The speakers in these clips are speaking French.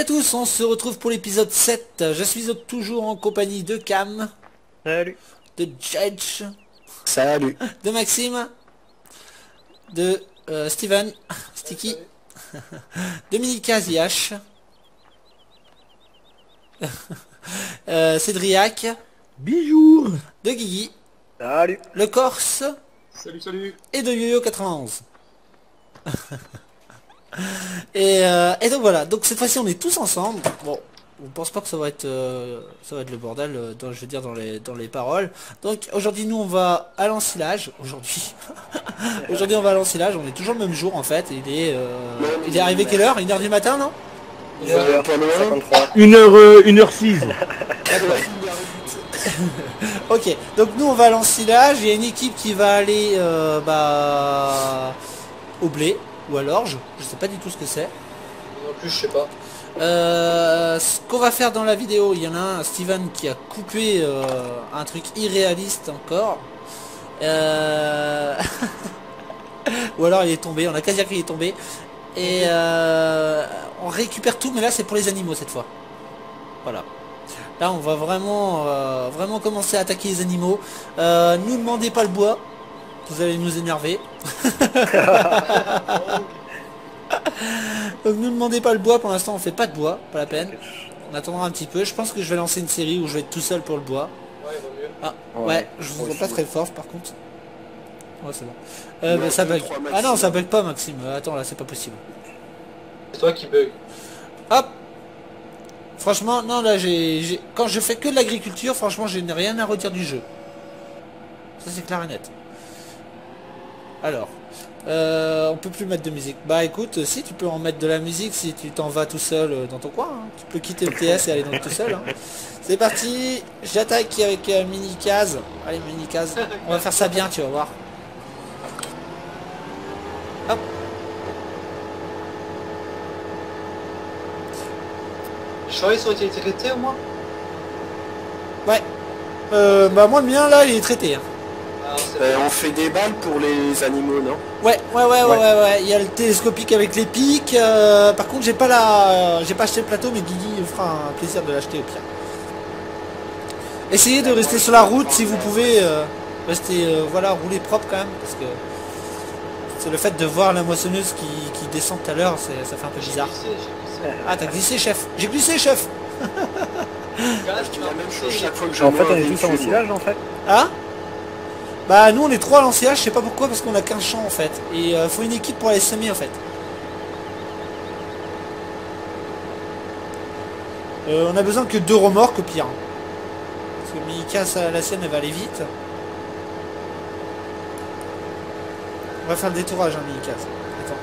à tous, on se retrouve pour l'épisode 7. Je suis toujours en compagnie de Cam, Salut. de Judge, Salut. de Maxime, de euh, Steven, Sticky, de Minika Ziach, euh, Cédriac, Bijou. de Guigui, Salut. le Corse Salut, salut. et de YoYo 91. et, euh, et donc voilà, donc cette fois-ci on est tous ensemble. Bon, on pense pas que ça va être euh, ça va être le bordel, euh, dans, je veux dire dans les dans les paroles. Donc aujourd'hui nous on va à l'ensilage. Aujourd'hui, aujourd'hui on va à l'ensilage. On est toujours le même jour en fait. Il est euh, il est arrivé quelle heure? Une heure du matin non? Euh, pas loin. 53. 1h, 1h06. Ok, donc nous on va à l'ensilage. Il y a une équipe qui va aller euh, bah au blé ou à l'orge. Je sais pas du tout ce que c'est. Non plus, je sais pas. Euh, ce qu'on va faire dans la vidéo, il y en a un, Steven, qui a coupé euh, un truc irréaliste encore. Euh, Ou alors il est tombé, on a dire qu'il est tombé. Et euh, on récupère tout, mais là c'est pour les animaux cette fois. Voilà. Là on va vraiment, vraiment commencer à attaquer les animaux. Euh, nous demandez pas le bois, vous allez nous énerver. Donc ne demandez pas le bois, pour l'instant on fait pas de bois, pas la peine. On attendra un petit peu, je pense que je vais lancer une série où je vais être tout seul pour le bois. Ouais, il vaut mieux. Ah, ouais, Ouais, je vous vois pas très fort par contre. Ouais c'est bon. Euh, mais ça bug. Ah non, maximum. ça bug pas Maxime, Euh, attends là c'est pas possible. C'est toi qui bug. Hop Franchement, non là j'ai... j'ai- Quand je fais que de l'agriculture, franchement je n'ai rien à redire du jeu. Ça c'est clair et net. Alors, euh, on peut plus mettre de musique. Bah écoute, si tu peux en mettre de la musique si tu t'en vas tout seul euh, dans ton coin. hein. Tu peux quitter le TS et aller le tout seul. hein. C'est parti, j'attaque avec euh, mini case. Allez mini case, on va faire ça bien, tu vas voir. Hop. Les chariots ont été traités au moins Ouais. Euh, bah moi le mien là il est traité. hein. Euh, on fait des balles pour les animaux, non? Ouais, ouais, ouais, ouais, ouais, ouais. Il y a le télescopique avec les pics. euh, par contre, j'ai pas la, j'ai pas acheté le plateau, mais Guigui fera un plaisir de l'acheter au pire. Essayez de rester sur la route si vous pouvez. euh, rester, euh, voilà, rouler propre quand même, parce que c'est le fait de voir la moissonneuse qui, qui descend tout à l'heure, c'est- ça fait un peu bizarre. glissé, j'ai glissé. Ah, t'as glissé, chef. J'ai glissé, chef. Je tu dis m'as la même glissé, chose il chaque a- fois que je En fait, on un est tous en en fait. Hein? Bah, nous on est trois à l'ancien, je sais pas pourquoi, parce qu'on a qu'un champ en fait. Et euh, faut une équipe pour aller semer en fait. Euh, on a besoin que deux remorques au pire. Parce que Mika, la sienne, elle va aller vite. On va faire le détourage, hein, Mika. Attends.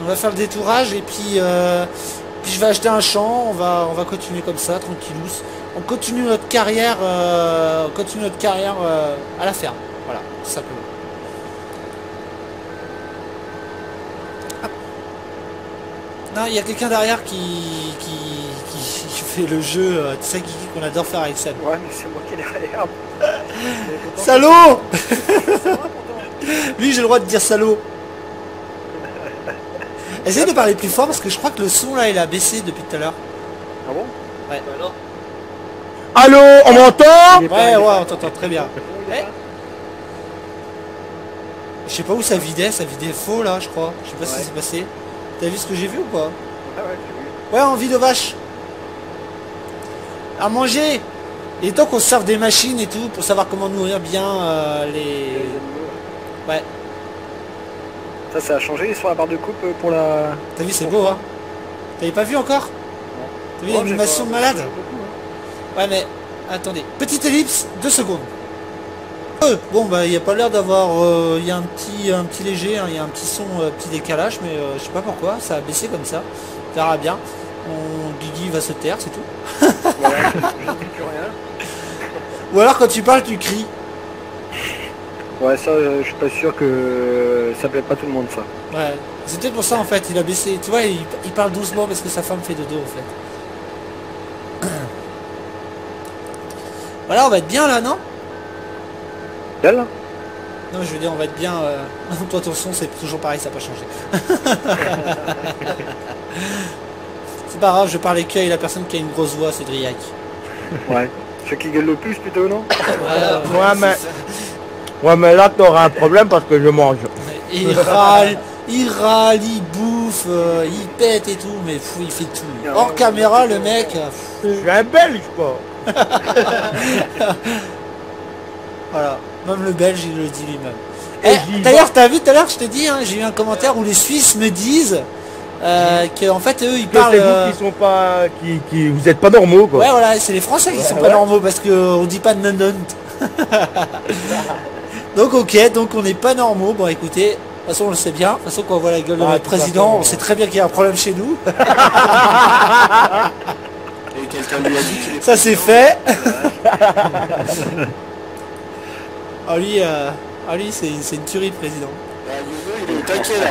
On va faire le détourage et puis, euh, puis je vais acheter un champ. On va, on va continuer comme ça, tranquillous. On continue notre carrière, euh, on continue notre carrière euh, à la ferme. Voilà, tout simplement. Hop. Non, il y a quelqu'un derrière qui, qui, qui, qui fait le jeu, euh, tu sais, qu'on adore faire avec Seb. Ouais, mais c'est moi qui est derrière. Salaud Lui, j'ai le droit de dire salaud. Essayez de parler plus fort parce que je crois que le son là il a baissé depuis tout à l'heure. Ah bon? Bah non. Allô, on m'entend? Est pas- Ouais, ouais, on t'entend très bien. Eh. Je sais pas où ça vidait, ça vidait faux là, je crois. Je sais pas ce qui Ouais. s'est passé. T'as vu ce que j'ai vu ou pas? Ah ouais, j'ai vu. Ouais, envie de vache. À manger. Et tant qu'on se serve des machines et tout pour savoir comment nourrir bien euh, Les les. animaux. Ouais. Ça, ça a changé sur la barre de coupe euh, pour la... T'as vu, c'est beau, hein T'avais pas vu encore T'as vu Oh, l'animation de malade beaucoup, hein. Ouais, mais attendez. Petite ellipse, deux secondes. Euh, bon, bah, il n'y a pas l'air d'avoir. Il y a un petit, un petit léger, il y a un petit son, euh, petit décalage, mais euh, je sais pas pourquoi, ça a baissé comme ça. On verra bien. On, Guigui va se taire, c'est tout. Voilà, je dis plus rien. Ou alors quand tu parles, tu cries. Ouais, ça, euh, je suis pas sûr que ça plaît pas tout le monde, ça. Ouais. C'est peut-être pour ça en fait, il a baissé. Tu vois, il, il parle doucement parce que sa femme fait dodo en fait. Voilà, on va être bien là, non? Nickel Non, je veux dire, on va être bien. euh, Toi, ton son, c'est toujours pareil, ça n'a pas changé. c'est pas grave, je parle écueil, la personne qui a une grosse voix, c'est Driac. Ouais. Ceux qui gueulent le plus plutôt, non? Ouais, Ouais, mais... Ouais, mais là, t'auras un problème parce que je mange. il râle, il râle, il bouffe, euh, il pète et tout, mais fou, il fait tout. Hors caméra, le mec. euh, Je suis un belge, quoi. voilà. Même le belge, il le dit lui-même. Eh, D'ailleurs, t'as vu tout à l'heure, je t'ai dit, hein, j'ai eu un commentaire où les Suisses me disent euh, que en fait eux ils parlent. c'est euh, vous qui sont pas... Qui, qui... Vous êtes pas normaux, quoi. Ouais voilà, c'est les Français qui sont pas ouais. normaux parce qu'on dit pas non non. donc ok, donc on n'est pas normaux. Bon écoutez, de toute façon on le sait bien. De toute façon quand on voit la gueule de Ah, notre tout à fait, président, on ouais. sait très bien qu'il y a un problème chez nous. Et quelqu'un lui a dit qu'il est Ça c'est fait. ah lui, euh, ah, lui c'est c'est une tuerie de président. Ah, Yoyo, il est au taquet là.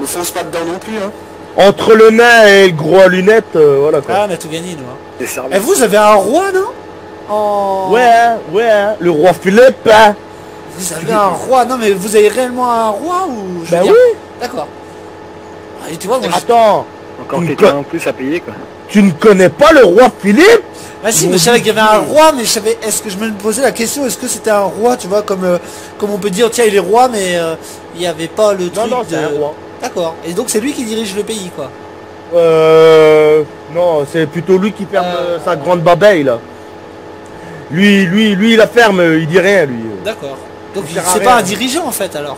Ne fonce pas dedans non plus. Hein. Entre le nain et le gros à lunettes, euh, voilà, quoi. Ah on a tout gagné nous. Hein. Des services. Et vous avez un roi non? En- Ouais, hein, ouais, hein. Le roi Philippe, hein. Vous avez un roi Non mais vous avez réellement un roi ou je Ben dire- oui. D'accord. Ah, Et tu vois, moi, Attends, Encore quelqu'un en plus à payer, quoi. tu ne connais pas le roi Philippe? Ah si, mais je savais qu'il y avait un roi, mais je savais, est-ce que je me posais la question, est-ce que c'était un roi, tu vois, comme, euh, comme on peut dire, tiens, il est roi, mais euh, il n'y avait pas le truc non, de... un roi. D'accord. Et donc c'est lui qui dirige le pays, quoi. Euh... Non, c'est plutôt lui qui ferme Euh. euh, sa grande babeille, là. Lui, lui, lui, la ferme, il dit rien, lui. D'accord. Donc c'est pas un dirigeant, en fait, alors.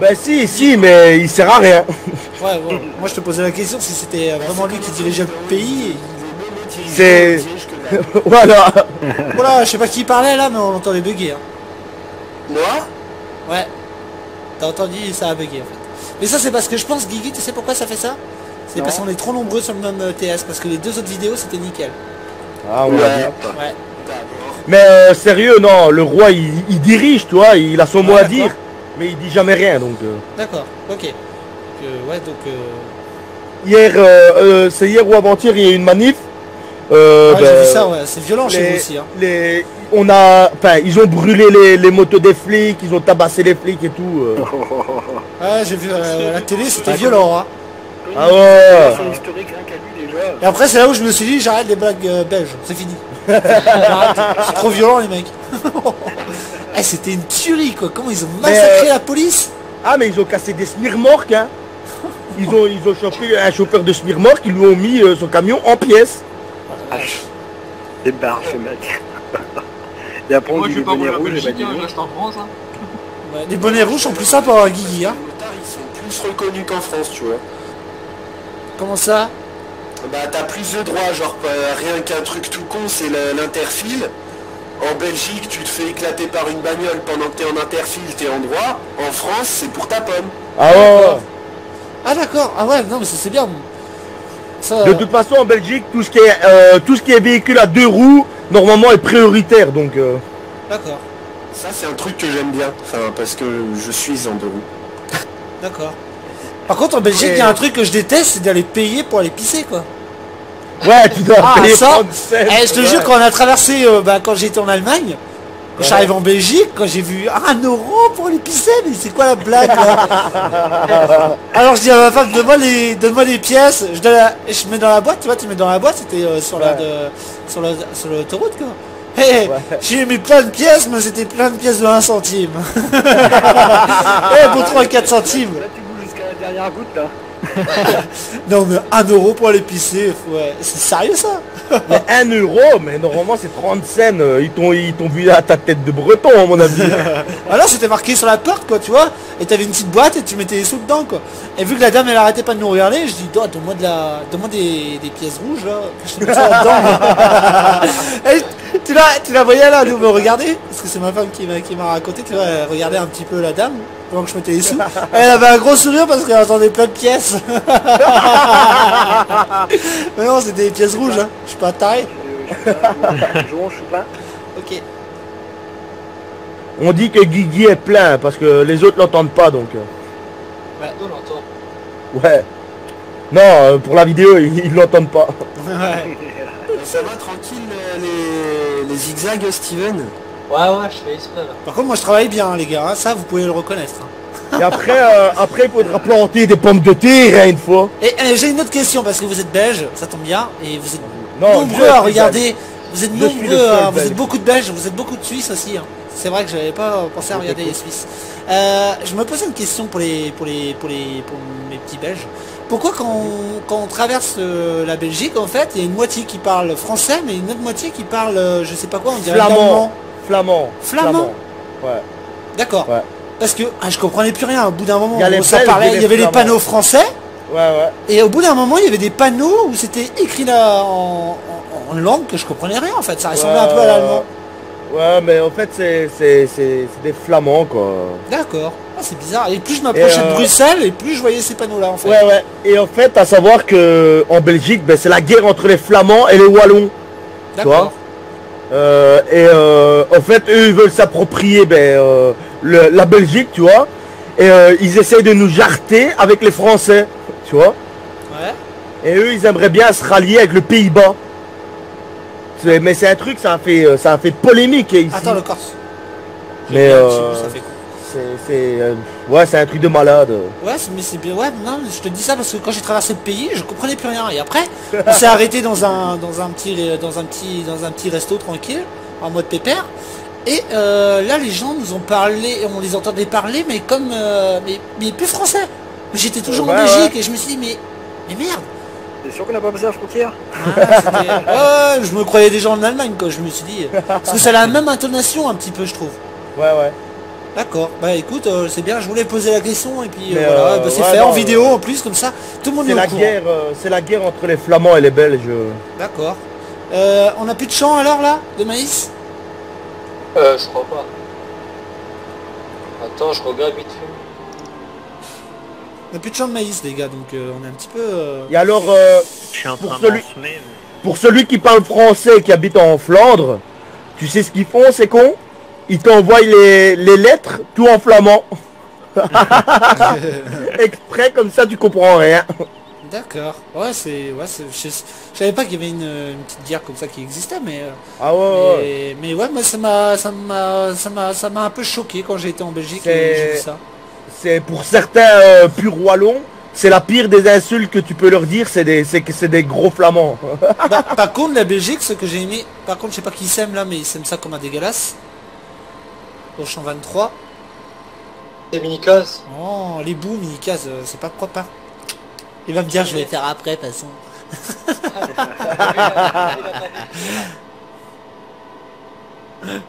Ben si, si, mais il sert à rien. Ouais, ouais. Moi, je te posais la question si c'était euh, vraiment lui qui dirigeait le pays. C'est... voilà. Voilà, je sais pas qui parlait, là, mais on entendait bugger. hein. Moi? Ouais. T'as entendu, ça a bugué, en fait. Mais ça, c'est parce que je pense, Guigui, tu sais pourquoi ça fait ça? C'est parce qu'on est trop nombreux sur le même euh, TS, parce que les deux autres vidéos, c'était nickel. Ah. Ouais. Mais euh, sérieux, non, le roi, il, il dirige, tu vois, il a son mot Ouais, à dire, mais il dit jamais rien, donc... euh. D'accord, ok. Euh, ouais, donc... Euh... Hier, euh, euh, c'est hier ou avant-hier, il y a eu une manif. Euh, ouais, ben, j'ai vu ça, ouais. C'est violent chez vous les- aussi. Hein. les, on a, enfin, ils ont brûlé les, les motos des flics, ils ont tabassé les flics et tout. euh. Ouais, j'ai vu euh, la télé, c'était violent. Hein. Ah ouais. Déjà. Et après, c'est là où je me suis dit, j'arrête les blagues euh, belges. C'est fini. C'est trop violent, les mecs. Eh, c'était une tuerie, quoi. Comment ils ont massacré euh, la police Ah mais ils ont cassé des smirmorques, hein. Ils ont, ils ont chopé un chauffeur de smirmorque, ils lui ont mis euh, son camion en pièces. Des barres, ce mec. Et après, on Moi dit je les vais pas Belgique, bah, dis hein, je donc. reste en France. Hein. Ouais, Les bonnets rouges sont plus sympas, Guigui. Hein. Les motards, ils sont plus reconnus qu'en France, tu vois. Comment ça? Bah t'as plus de droits, genre euh, rien qu'un truc tout con, c'est le- l'interfile. En Belgique, tu te fais éclater par une bagnole pendant que t'es en interfile, t'es en droit. En France, c'est pour ta pomme. Ah ouais. Ah, d'accord. Ah ouais, non, mais ça, c'est bien. Ça, De toute façon, en Belgique, tout ce qui est, euh, tout ce qui est véhicule à deux roues, normalement est prioritaire, donc. euh, D'accord, Ça, c'est un truc que j'aime bien. Enfin, parce que je suis en deux roues. d'accord. Par contre, en Belgique, il y a un truc que je déteste, c'est d'aller payer pour aller pisser, quoi. Ouais, tu dois Ah, payer ça 30 cents, Eh, je te ouais. jure, quand on a traversé, euh, bah, quand j'étais en Allemagne, quand j'arrive en Belgique, quand j'ai vu un euro pour pisser, mais c'est quoi la blague là Alors je dis à ma femme, donne-moi les, donne-moi les pièces, je, donne la- je mets dans la boîte, tu vois, tu mets dans la boîte, c'était euh, sur, la, de, sur, la, sur l'autoroute quoi. Hey, Ouais. J'ai mis plein de pièces, mais c'était plein de pièces de 1 centime. Eh, pour 3-4 centimes. Là, tu bouges jusqu'à la dernière goutte, là. Non mais 1 euro pour aller pisser, ouais. c'est sérieux ça? Mais 1 euro, mais normalement c'est 30 cents. euh, Ils t'ont, ils t'ont vu à ta tête de breton, à mon avis. Alors c'était marqué sur la porte quoi tu vois et t'avais une petite boîte et tu mettais les sous dedans quoi et vu que la dame elle arrêtait pas de nous regarder je dis Dois, donne-moi de la donne-moi des, des pièces rouges là je Et tu la tu la voyais là nous me regarder? Parce que c'est ma femme qui m'a qui m'a raconté tu vois elle regardait un petit peu la dame pendant que je mettais les sous elle avait un gros sourire parce qu'elle attendait plein de pièces mais non c'était des pièces rouges hein. je suis pas taré Euh, Jouons, Choupin. ok On dit que Guigui est plein parce que les autres l'entendent pas, donc. euh, On l'entend. Ouais. Non, euh, pour la vidéo, ils ils l'entendent pas. ouais Ça va tranquille euh, les, les zigzags, Steven Ouais, ouais, je fais exprès là. Par contre, moi je travaille bien, les gars. hein, Ça, vous pouvez le reconnaître. hein. Et après, euh, après, il faudra planter des pommes de terre hein, une fois. Et euh, j'ai une autre question parce que vous êtes belge, ça tombe bien, et vous êtes Non, nombreux à suis regarder. Vous êtes Je suis le nombreux, seul à- vous Belge. êtes beaucoup de Belges, vous êtes beaucoup de Suisses aussi. hein. C'est vrai que j'avais pas pensé à regarder les Suisses. Euh, je me posais une question pour les, pour les, pour les, pour mes petits Belges. Pourquoi quand on, quand on traverse euh, la Belgique, en fait, il y a une moitié qui parle français, mais une autre moitié qui parle, euh, je sais pas quoi, on dirait Flamand. Flamand. Flamand Ouais. D'accord. Ouais. Parce que ah, je comprenais plus rien. Au bout d'un moment, Il y il avait les panneaux français. Ouais, ouais. Et au bout d'un moment, il y avait des panneaux où c'était écrit là en, en- en langue que je comprenais rien en fait. Ça ressemblait un peu à l'allemand. Ouais, mais en fait, c'est des flamands, quoi. D'accord. Ah, c'est bizarre. Et plus je m'approchais Et, euh, de Bruxelles, et plus je voyais ces panneaux-là en fait. Ouais, ouais. Et en fait, à savoir que en Belgique, ben, c'est la guerre entre les Flamands et les Wallons. D'accord. Euh, et euh, en fait, eux, ils veulent s'approprier ben, euh, le- la Belgique, tu vois. Et ils essayent de nous jarter avec les Français, tu vois. Ouais. Et eux, ils aimeraient bien se rallier avec le Pays-Bas. Mais c'est un truc, ça a fait, euh, ça a fait polémique ici. Attends, le Corse. Mais euh, c'est, c'est, euh, ouais, c'est un truc de malade. Ouais, mais c'est bien. Ouais, non, je te dis ça parce que quand j'ai traversé le pays, je comprenais plus rien. Et après, on s'est arrêté dans un dans un petit dans un petit dans un petit resto tranquille, en mode pépère. Et euh, là, les gens nous ont parlé, on les entendait parler, mais comme euh, mais, mais plus français. J'étais toujours en Ouais, Belgique et je me suis dit mais mais merde. T'es sûr qu'on n'a pas passé la frontière? Ah, ouais, je me croyais déjà en Allemagne quoi. Je me suis dit parce que ça a la même intonation un petit peu, je trouve. Ouais, ouais. D'accord. Bah écoute, euh, c'est bien. Je voulais poser la question et puis euh, voilà, euh, bah, c'est ouais, fait en vidéo euh, en plus comme ça. Tout le monde est, C'est au la courant. guerre, euh, c'est la guerre entre les Flamands et les Belges. D'accord. Euh, on a plus de champ alors là De maïs? Euh, je crois pas. Attends, je regarde vite. On a plus de champ de maïs les gars, donc euh, on est un petit peu... euh, Et alors, euh, Je suis en Pour train celui- semer, mais- pour celui qui parle français et qui habite en Flandre, tu sais ce qu'ils font, c'est con Ils t'envoient les, les lettres tout en flamand. Exprès comme ça, tu comprends rien. D'accord. Ouais, c'est... Ouais, c'est- je, je savais pas qu'il y avait une, une petite guerre comme ça qui existait, mais... euh, Ah ouais, ouais, ouais. mais, mais ouais, moi ça m'a ça m'a ça m'a ça m'a un peu choqué quand j'ai été en Belgique et j'ai vu ça. C'est pour certains euh, purs wallons, c'est la pire des insultes que tu peux leur dire, c'est des, c'est que c'est des gros flamands. Bah, par contre, la Belgique, ce que j'ai aimé, par contre, je sais pas qui sème là, mais ils sèment ça comme un dégueulasse. Au champ 23. C'est Minicas. Oh, les bouts, Minikaz, euh, c'est pas propre, hein. Il va me dire, je vais les faire après, de toute façon.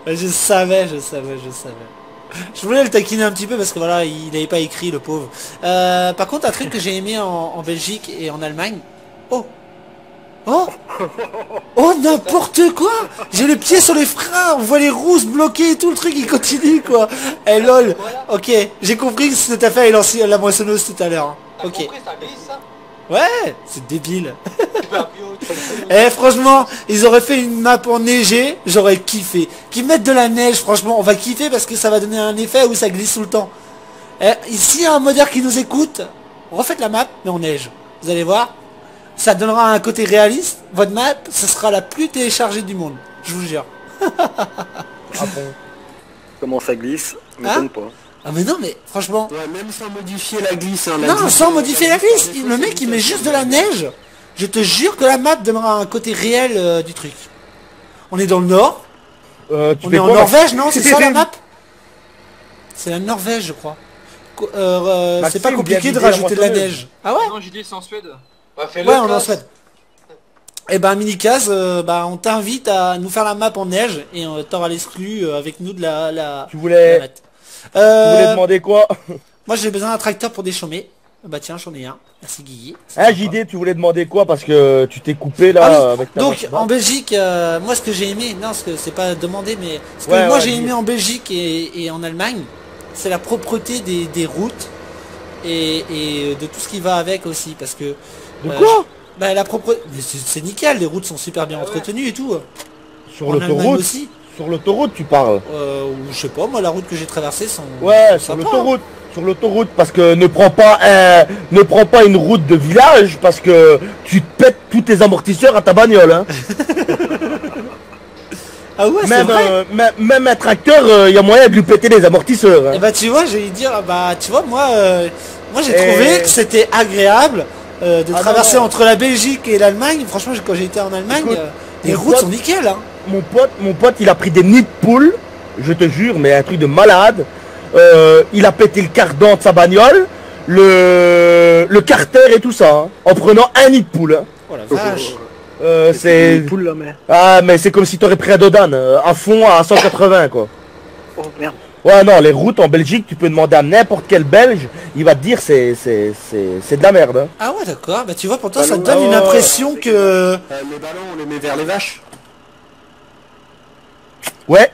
Je savais, je savais, je savais. Je voulais le taquiner un petit peu parce que voilà, il n'avait pas écrit, le pauvre. Euh, par contre, un truc que j'ai aimé en, en Belgique et en Allemagne. Oh Oh Oh, n'importe quoi J'ai le pied sur les freins, on voit les roues se bloquer et tout, le truc il continue quoi. Eh lol Ok, j'ai compris que cette affaire est lancée la moissonneuse tout à l'heure. hein. Ok. Ouais, c'est débile. Eh franchement, ils auraient fait une map enneigée, j'aurais kiffé. Qu'ils mettent de la neige, franchement, on va kiffer parce que ça va donner un effet où ça glisse tout le temps. Eh, ici, il y a un modeur qui nous écoute, refaites la map, mais en neige. Vous allez voir, ça donnera un côté réaliste. Votre map, ce sera la plus téléchargée du monde. Je vous jure. Comment ça glisse? Hein? pas. Ah mais non, mais franchement... Ouais, même sans modifier la glisse. Hein, la Non, glisse, sans modifier la glisse. Le mec, il met juste de la neige. Je te jure que la map donnera un côté réel euh, du truc. On est dans le nord. Euh, tu On fais est en Norvège, non C'est ça la map C'est la Norvège, je crois. Euh, euh, Maxime, c'est pas compliqué de rajouter de la neige. Ah ouais Non, j'ai dit c'est en Suède. Bah, Ouais, on est en. Suède. Eh ben, Minicaz, euh, bah, on t'invite à nous faire la map en neige et euh, t'auras l'exclu euh, avec nous de la, la, Tu la voulais, map. tu Euh, voulais demander quoi moi, j'ai besoin d'un tracteur pour déchaumer. Bah tiens, j'en ai un. Merci Guigui. C'est sympa. JD, tu voulais demander quoi? Parce que tu t'es coupé là Ah oui, avec ta Donc en Belgique, euh, moi ce que j'ai aimé, non, ce que c'est pas demandé, mais ce que Ouais, moi ouais, j'ai aimé en Belgique et, et en Allemagne, c'est la propreté des, des routes et, et de tout ce qui va avec aussi, parce que De euh, quoi? bah, la propre, c'est nickel, les routes sont super bien Ah ouais. entretenues et tout. Sur l'autoroute? aussi. Sur l'autoroute, tu parles Euh, je sais pas, moi la route que j'ai traversée sont Ouais, sur l'autoroute. Sur l'autoroute, parce que ne prends pas un, ne prends pas une route de village, parce que tu te pètes tous tes amortisseurs à ta bagnole. Hein. Ah ouais, c'est même, vrai. euh, même, même un tracteur, il y a moyen de lui péter les amortisseurs. hein. Et bah tu vois, j'allais dire, bah tu vois, moi, euh, moi j'ai Et- trouvé que c'était agréable euh, de Ah, traverser non. entre la Belgique et l'Allemagne. Franchement, quand j'ai été en Allemagne, Écoute, euh, les routes sont nickel. Hein. Mon pote, mon pote, il a pris des nids de poules, je te jure, mais un truc de malade. Euh, il a pété le cardan de sa bagnole, le, le carter et tout ça, hein, en prenant un nid de poule. hein. Oh la vache. Euh, c'est... Une poule là, mais. Ah, mais c'est comme si t'aurais pris un Dodan, euh, à fond à 180, quoi. Oh merde. Ouais, non, les routes en Belgique, tu peux demander à n'importe quel Belge, il va te dire c'est, c'est, c'est, c'est de la merde. hein. Ah ouais, d'accord. Bah tu vois, pour toi, ça te donne ah une ouais, impression que... Euh, les ballons, on les met vers les vaches. Ouais,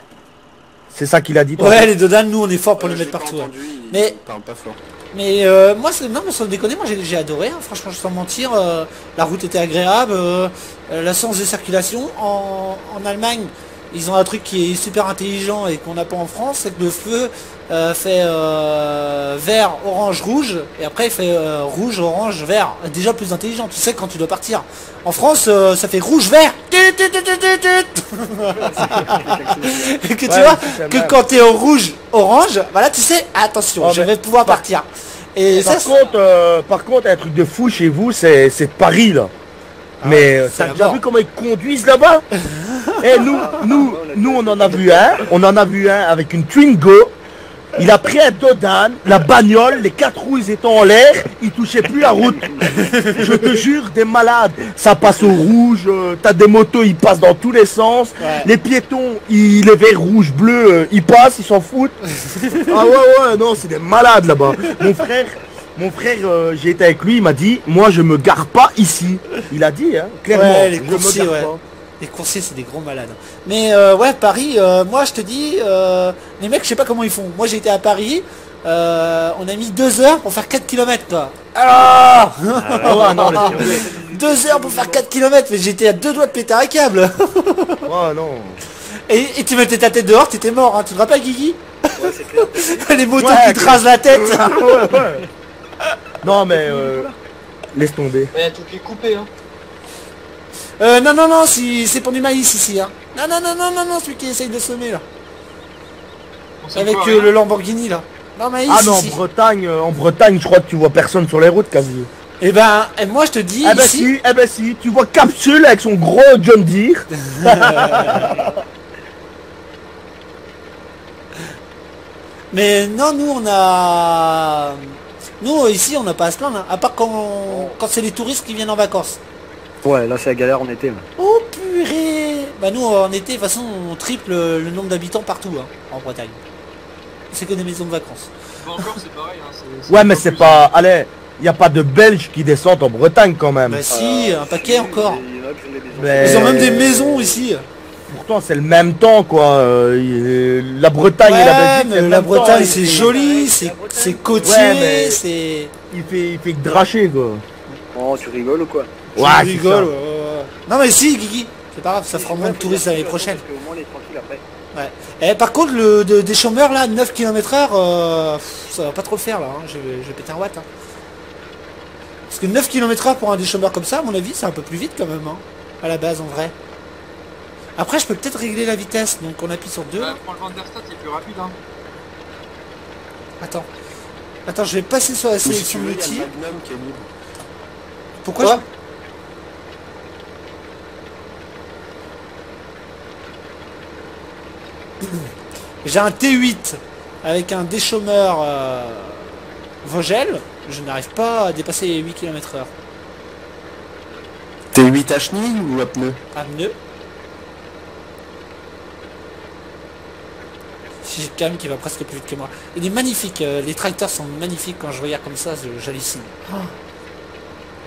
c'est ça qu'il a dit. toi. Ouais, les Dodan, nous, on est fort pour Euh, les mettre partout. hein. il- Mais- il parle pas fort. Mais euh, moi, c'est non, mais sans déconner, moi j'ai j'ai adoré. hein. Franchement, sans mentir, euh, la route était agréable. euh, euh, la sens de circulation en, en Allemagne, ils ont un truc qui est super intelligent et qu'on n'a pas en France, c'est que le feu euh, fait euh, vert, orange, rouge, et après il fait euh, rouge, orange, vert. Déjà plus intelligent. Tu sais quand tu dois partir. En France, ça fait rouge, vert. Que tu Ouais, vois que quand t'es au rouge, orange, voilà, tu sais, attention, Oh, je mais- vais pouvoir partir. Et ça, Par c'est- contre, par contre, un truc de fou chez vous, c'est, Paris là. mais Ah, c'est t'as déjà vu comment ils conduisent là-bas? Et nous, nous, nous, on en a vu un. On en a vu un avec une Twingo. Il a pris un Dodan, la bagnole, les quatre roues ils étaient en l'air, il touchait plus la route. Je te jure, des malades. Ça passe au rouge, euh, t'as des motos, ils passent dans tous les sens. Ouais. Les piétons, ils, les verts, rouge, bleu, euh, ils passent, ils s'en foutent. ah ouais, ouais, non, c'est des malades là-bas. Mon frère, mon frère, euh, j'ai été avec lui, il m'a dit, moi je me gare pas ici. Il a dit, hein, clairement. Ouais, je me gare ouais. pas. Les coursiers, c'est des gros malades. Mais euh, ouais, Paris, euh, moi je te dis, euh, les mecs, je sais pas comment ils font. Moi j'ai été à Paris, euh, on a mis deux heures pour faire 4 km quoi. Ah Ah ouais, non, laisse Deux heures pour faire 4 km, mais j'étais à deux doigts de péter un câble. Ouais, non. Et, et tu mettais ta tête dehors, t'étais mort, hein. tu te rappelles Guigui Ouais, clair. Les motos Ouais, qui te rasent la tête ouais, ouais. Non, mais euh, laisse tomber. Mais tout qui est coupé, hein. Euh, Non, non, non, si, c'est pour du maïs ici. Hein. Non, non, non, non, non, non, celui qui essaye de semer là. Avec quoi, euh, le Lamborghini là. Non, maïs Ah non, en ici. Bretagne, euh, en Bretagne, je crois que tu vois personne sur les routes quasi. Eh ben, et moi je te dis, Eh ben ici, si, eh ben si, tu vois Capsule avec son gros John Deere. Mais non, nous on a... Nous ici on n'a pas à se plaindre, hein, à part quand, quand c'est les touristes qui viennent en vacances. Ouais, là c'est la galère en été. là. Oh purée Bah nous en été, de toute façon on triple le nombre d'habitants partout hein, en Bretagne. C'est que des maisons de vacances. Bah, encore, c'est pareil, hein. Ouais, mais c'est pas... Allez, il a pas de Belges qui descendent en Bretagne quand même. Bah si, un paquet encore. Il y en a qui ont des maisons. Mais- Ils ont même des maisons ici. Pourtant, c'est le même temps, quoi. euh, La Bretagne et la Ouais, Belgique, mais c'est le la Bretagne c'est joli, c'est c'est côtier, Ouais, mais- c'est... Il fait, il fait que dracher, quoi. Oh, tu rigoles ou quoi? Ouais, ouais, ouais, ouais. Non mais si Guigui, c'est pas grave, ça fera moins de touristes l'année prochaine. Tranquille après. Eh, par contre, le, de- des chômeurs là, 9 km heure, euh, ça va pas trop le faire là, hein. je, vais, je vais péter un watt. hein. Parce que 9 km heure pour un déchômeur comme ça, à mon avis, c'est un peu plus vite quand même, hein, à la base en vrai. Après, je peux peut-être régler la vitesse, donc on appuie sur 2. Ouais, prends le Van der Stat, il est plus rapide, hein. Attends. Attends, je vais passer sur la Ou si sélection de veux, il y a le l'outil. Magnum qui est libre. Pourquoi Quoi je- J'ai un T8 avec un déchômeur euh, Vogel. Je n'arrive pas à dépasser les 8 km heure. T'es 8 à chenille ou à pneu à pneu. J'ai Cam qui va presque plus vite que moi. Il est magnifique, euh, les tracteurs sont magnifiques quand je regarde comme ça, je- j'hallucine. Oh.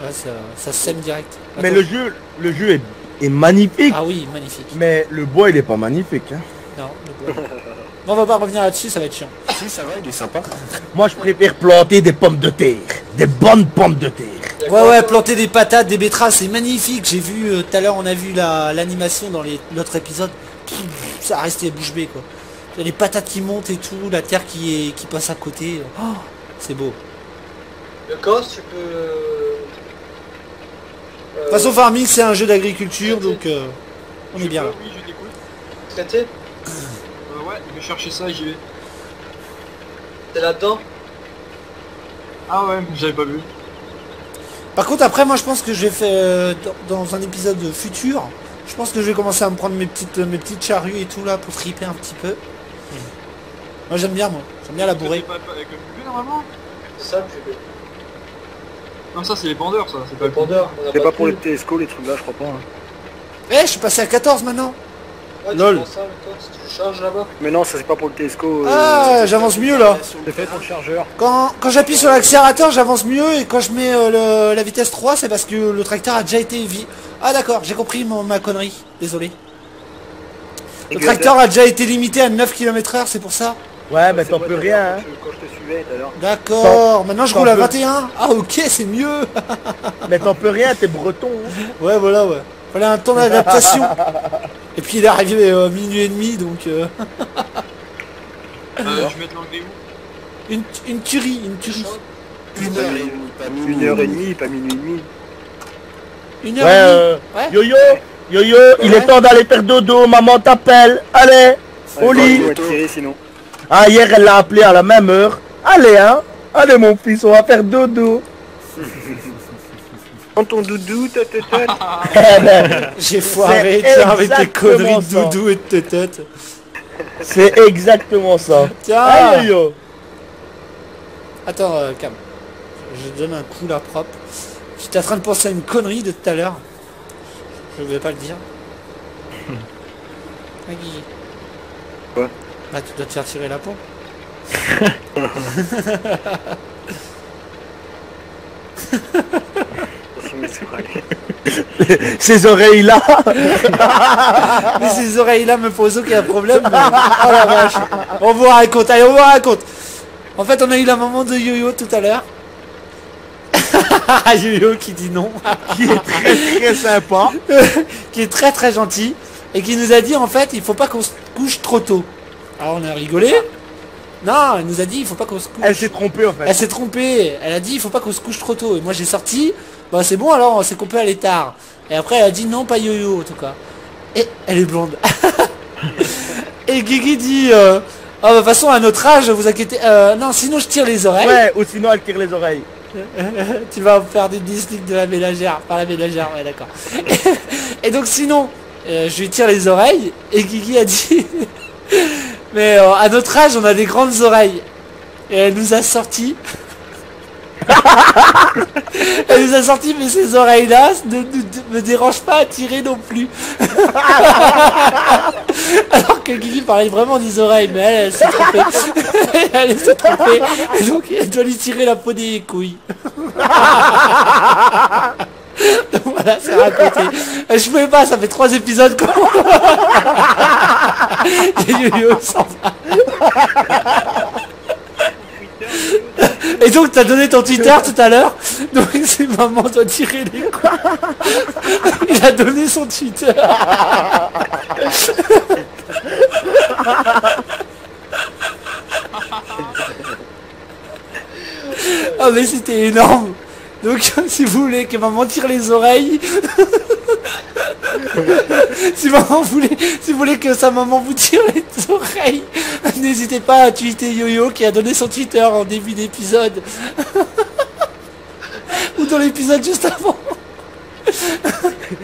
Ouais, ça, ça sème direct. Mais le jeu, le jeu est, est magnifique. Ah oui, magnifique. Mais le bois, il est pas magnifique. hein. Non, le bois. Bon, on va pas revenir là-dessus, ça va être chiant. Si, ça va, il est sympa. Moi, je préfère planter des pommes de terre. Des bonnes pommes de terre. Ouais, ouais, planter des patates, des betteraves, c'est magnifique. J'ai vu, euh, tout à l'heure, on a vu la- l'animation dans les- l'autre épisode. Ça a resté bouche bée, quoi. Il y a les patates qui montent et tout, la terre qui, est, qui passe à côté. Oh, c'est beau. Le COS, tu peux... euh, De toute façon, farming, c'est un jeu d'agriculture, donc euh, on est bien là. Oui, je t'écoute. traité Euh, ouais, je vais chercher ça et j'y vais. T'es là-dedans? Ah ouais, j'avais pas vu. Par contre après moi je pense que je vais faire euh, dans, un épisode futur, je pense que je vais commencer à me prendre mes petites mes petites charrues et tout là pour triper un petit peu. Moi j'aime bien moi, j'aime bien la bourrer. C'est pas pas avec le PV normalement C'est ça le PV. Non, ça c'est les bandeurs, ça. C'est pas Le bandeur, on a C'est pas pour les TSCO les trucs là, je crois pas. hein. Eh je suis passé à 14 maintenant Ouais, Lol. prends ça, toi, si tu charges là-bas. Mais non, ça c'est pas pour le TSCO. euh, Ah j'avance mieux là C'est fait pour le chargeur. Quand, quand j'appuie sur l'accélérateur j'avance mieux et quand je mets euh, le- la vitesse 3 c'est parce que le tracteur a déjà été vi... Ah d'accord j'ai compris mon- ma connerie, désolé. Le tracteur a déjà été limité à 9 km heure c'est pour ça? Ouais, mais C'est t'en peux rien, hein. Quand je, te suivais tout à l'heure. D'accord, maintenant je roule à peux- 21 Ah ok c'est mieux Mais t'en peux rien, t'es breton. hein. Ouais voilà ouais. Fallait un temps d'adaptation. et puis il est arrivé euh, minuit et demi donc euh, Euh, je vais où? Une, une tuerie, une tuerie. Une heure et demie, pas minuit. Une heure et demie, pas minuit et demi. Une Ouais, heure et demie. euh, Ouais. yo-yo, yo-yo, il est temps d'aller faire dodo, maman t'appelle. Allez, au lit. sinon. Ah, hier, elle l'a appelé à la même heure. Allez, hein. Allez, mon fils, on va faire dodo. Prends ton doudou, ta ta ta. Eh ben, J'ai foiré tiens, avec tes conneries de doudou et de tête. C'est exactement ça. Tiens Ah. Attends, euh, Cam. Je te donne un coup là propre. J'étais en train de penser à une connerie de tout à l'heure. Je vais pas le dire. Ah, Guigui. Quoi? Bah tu dois te faire tirer la peau. Ces oreilles-là. Mais ces oreilles là me posent aucun problème. mais- Oh la vache. On vous raconte, allez on vous raconte. En fait on a eu la maman de Yo-Yo tout à l'heure. Yo-Yo qui dit non. qui est très très sympa. qui est très très gentil et qui nous a dit en fait il faut pas qu'on se couche trop tôt. Alors on a rigolé. Non, elle nous a dit il faut pas qu'on se couche. Elle s'est trompée en fait. Elle s'est trompée. Elle a dit il faut pas qu'on se couche trop tôt. Et moi j'ai sorti. Bah c'est bon alors on s'est coupé à l'étard. Et après elle a dit non pas yo-yo en tout cas. Et elle est blonde. et Guigui dit euh, bah, de toute façon à notre âge vous inquiétez. euh, non sinon je tire les oreilles. Ouais, ou sinon elle tire les oreilles. tu vas faire des dislikes de la ménagère. Par la ménagère, ouais d'accord. et donc sinon, euh, je lui tire les oreilles et Guigui a dit Mais euh, à notre âge on a des grandes oreilles. Et elle nous a sorti. elle nous a sorti mais ces oreilles là ne, me dérangent pas à tirer non plus. Alors que Guigui parlait vraiment des oreilles, mais elle, s'est trompée. elle s'est trompée. Et donc elle doit lui tirer la peau des couilles. Voilà, c'est raconté. Euh, Je pouvais pas, ça fait trois épisodes qu'on... Yo-Yo s'en va. Et donc t'as donné ton Twitter tout à l'heure, donc c'est maman doit tirer les couilles. Il a donné son Twitter. Ah mais c'était énorme. Donc si vous voulez que maman tire les oreilles, si maman voulait, si vous voulez que sa maman vous tire les oreilles, n'hésitez pas à tweeter Yo-Yo qui a donné son Twitter en début d'épisode. Ou dans l'épisode juste avant.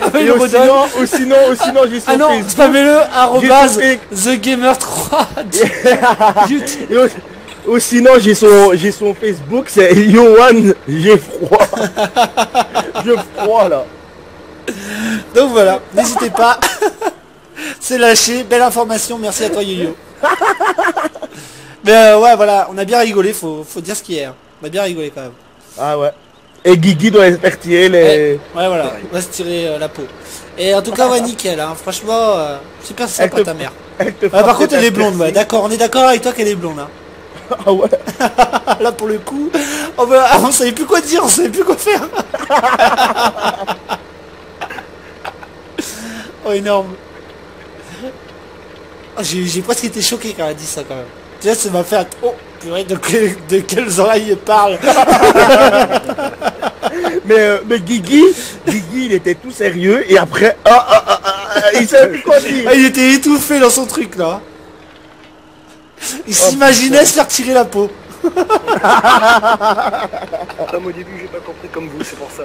Ah, mais Et ou sinon, ou sinon, ou sinon j'ai son Ah non, Facebook. spammez-le, arrobase J'ai TheGamer3. YouTube. Et ou, ou sinon j'ai son j'ai son Facebook, c'est Yohan, j'ai froid. j'ai froid là. Donc voilà, n'hésitez pas. C'est lâché, belle information, merci à toi Yo-Yo. Mais euh, ouais voilà, on a bien rigolé, faut, faut dire ce qui est. hein. On a bien rigolé quand même. Ah ouais. Et Guigui doit se faire tirer les. Ouais, ouais, voilà, on va se tirer euh, la peau. Et en tout cas ouais nickel, hein. franchement, euh, super sympa te- ta mère. Ouais, frappe par contre elle est blonde, ouais, d'accord, on est d'accord avec toi qu'elle est blonde. Hein. Ah ouais. Là pour le coup, ah, on savait plus quoi dire, on savait plus quoi faire. oh énorme. Oh, J'ai j'ai presque été choqué quand elle a dit ça quand même. Tu vois, ça m'a fait un... Oh purée, de, que- de quelles oreilles elle parle Mais, euh, mais Guigui, Guigui il était tout sérieux et après, ah, ah, ah, ah, il savait plus quoi dire. Ah, il était étouffé dans son truc là. Il s'imaginait se faire tirer la peau. Comme au début, j'ai pas compris comme vous, c'est pour ça.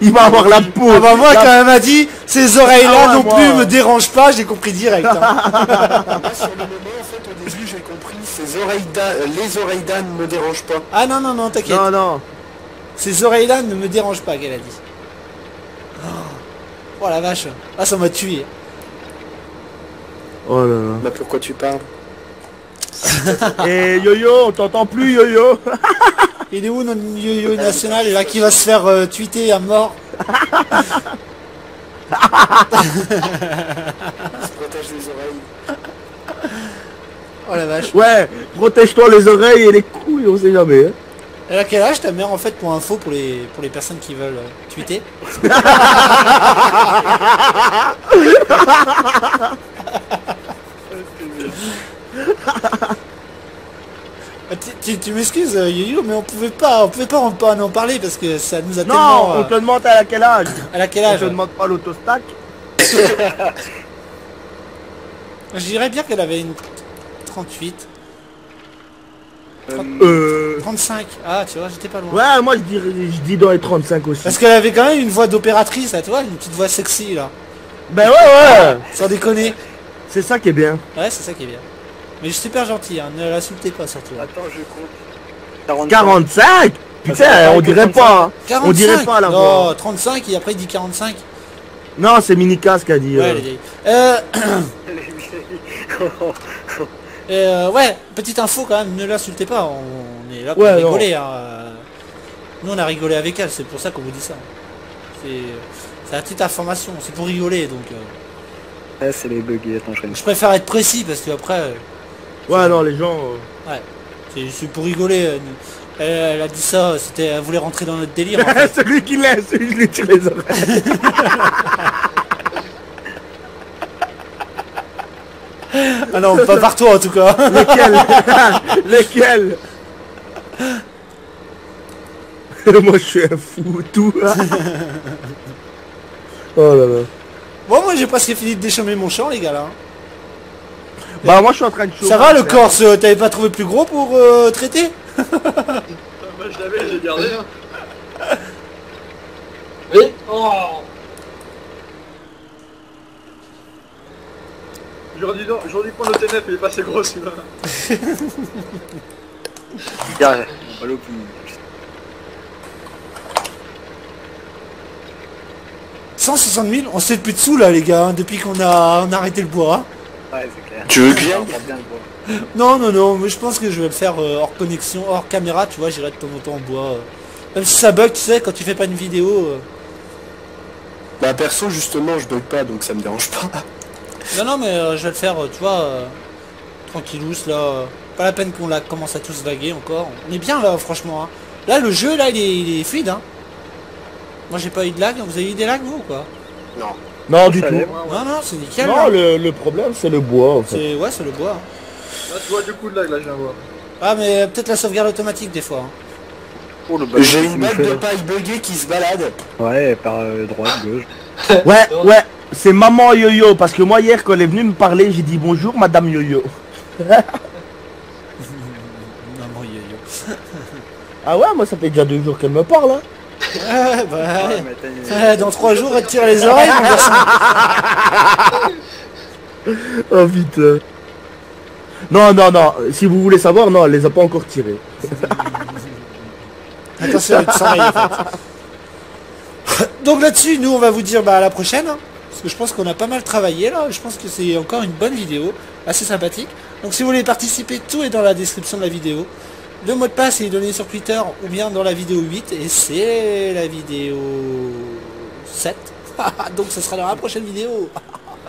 Il va avoir la peau. Ah bah moi La- quand même a dit ces oreilles là Ah ouais, non moi. plus me dérangent pas, j'ai compris direct. hein. Moi, sur le moment, en fait, au début, j'ai compris, ces oreilles d'âne- les oreilles d'âne me dérangent pas. Ah non non non t'inquiète. Non, non. Ces oreilles là ne me dérangent pas qu'elle a dit. Oh. Oh la vache. Ah ça m'a tué. Oh là là. Bah, pourquoi tu parles? Et Yo-Yo, on t'entend plus Yo-Yo. Il est où notre yo-yo national Et là qui va se faire euh, tweeter à mort. Je protège les oreilles. Oh la vache. Ouais, protège-toi les oreilles et les couilles, on sait jamais. hein. Elle a quel âge ta mère en fait pour info pour les pour les personnes qui veulent euh, tweeter Tu, tu- tu m'excuses euh, Yo-Yo mais on pouvait pas on pouvait pas en, pas en parler parce que ça nous a Non, tellement... on euh, te demande à quel âge. A quel On âge te demande pas l'autostack. Je dirais bien qu'elle avait une 38, Euh... 35. Ah tu vois j'étais pas loin. Ouais, moi je dis, je dis dans les 35 aussi. Parce qu'elle avait quand même une voix d'opératrice là tu vois, une petite voix sexy là. Ben ouais, ouais. Sans déconner. C'est ça qui est bien. Ouais c'est ça qui est bien. Mais je suis super gentil, hein, ne l'insultez pas surtout. hein. Attends, je compte. 45. 45 Putain, on dirait pas. hein. 45 On dirait pas la Non, voix. 35 et après il dit 45. Non, c'est Minicas qui a dit. Ouais, euh. Euh, euh, ouais, petite info quand même, ne l'insultez pas, on est là pour Ouais, rigoler. hein. Nous on a rigolé avec elle, c'est pour ça qu'on vous dit ça. C'est c'est la petite information, c'est pour rigoler donc. euh, Ah, c'est les attends, je je préfère être précis parce que après, euh, Ouais, non, les gens. euh, c'est c'est pour rigoler. euh, Elle, elle a dit ça, c'était, elle voulait rentrer dans notre délire. en fait. celui qui laisse, je lui tire les oreilles. ah non, pas par toi en tout cas. Lequel? Lequel? Moi je suis un fou, tout. oh là là. Bon, moi j'ai presque fini de déchaumer mon champ, les gars là. Bah moi je suis en train de chauffer. Ça va le corse, euh, t'avais pas trouvé plus gros pour euh, traiter? Moi je l'avais, j'ai gardé. Oui Oh J'aurais dû, prendre le TNF, il est pas assez gros celui-là. Regarde, on va l'eau qui- 160 000, on se fait plus de sous là les gars, hein, depuis qu'on a, on a arrêté le bois. hein. Ouais, c'est clair. Tu veux que. Non, non, non, mais je pense que je vais le faire euh, hors connexion, hors caméra, tu vois, j'irai de temps en temps en bois. euh. Même si ça bug, tu sais, quand tu fais pas une vidéo. euh. Bah perso justement je bug pas donc ça me dérange pas. Non, non, mais je vais le faire, tu vois, tranquillous là. Pas la peine qu'on la commence à tous vaguer encore. On est bien là, franchement. hein. Là, le jeu là, il est, il est fluide. Hein. Moi, j'ai pas eu de lag. Vous avez eu des lags vous ou quoi? Non. Non du tout. allait. Non, non, c'est nickel. Non, là. le, le problème c'est le bois en fait. Ouais, c'est le bois. hein. Là tu vois du coup de lag là je viens voir. Ah, mais euh, peut-être la sauvegarde automatique des fois. hein. Oh, J'ai une fait, de paille buggée qui se balade. Ouais, par euh, droite, gauche. Ouais, ouais, c'est maman Yo-Yo parce que moi hier quand elle est venue me parler, j'ai dit bonjour madame Yo-Yo. Maman yo-yo. Ah ouais, moi ça fait déjà deux jours qu'elle me parle hein. Ah, bah, Ouais, ouais. mais t'as- Ouais, Dans trois jours, elle te tire les oreilles, mon garçon. Oh putain. Non, non, non, si vous voulez savoir, non, elle les a pas encore tirés. Attention, elle te s'enraye, en fait. Donc là-dessus, nous, on va vous dire bah, à la prochaine. hein, parce que je pense qu'on a pas mal travaillé là. Je pense que c'est encore une bonne vidéo. Assez sympathique. Donc si vous voulez participer, tout est dans la description de la vidéo. Le mot de passe est donné sur Twitter ou bien dans la vidéo 8. Et c'est la vidéo 7. Donc ce sera dans la prochaine vidéo.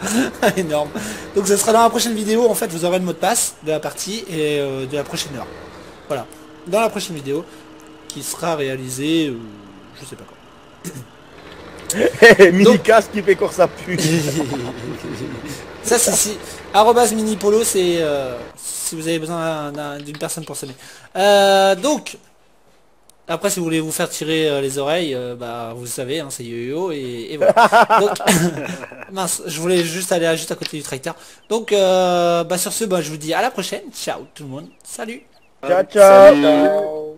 Énorme. Donc ce sera dans la prochaine vidéo. En fait, vous aurez le mot de passe de la partie et euh, de la prochaine heure. Voilà. Dans la prochaine vidéo qui sera réalisée, euh, je sais pas quand. Mini casque qui fait corps ça pue. Ça c'est si. Arrobase mini polo c'est euh, si vous avez besoin d'un- d'une personne pour s'aimer. Euh, donc Après, si vous voulez vous faire tirer euh, les oreilles, euh, bah vous savez, hein, c'est yo-yo et, et voilà. Donc, mince, je voulais juste aller à- juste à côté du tracteur. Donc, euh, bah sur ce, bah je vous dis à la prochaine. Ciao tout le monde. Salut. Ciao, ciao. Salut.